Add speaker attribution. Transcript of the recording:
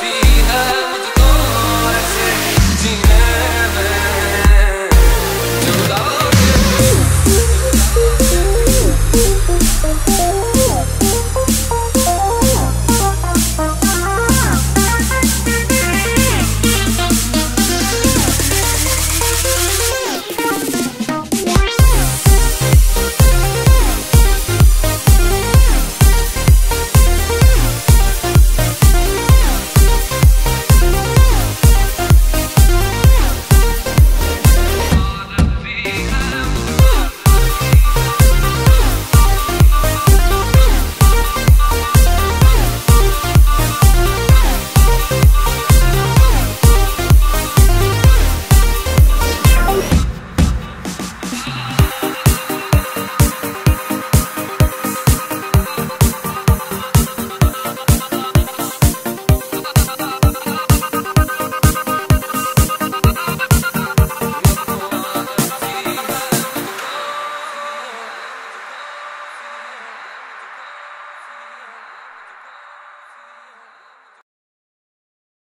Speaker 1: see her.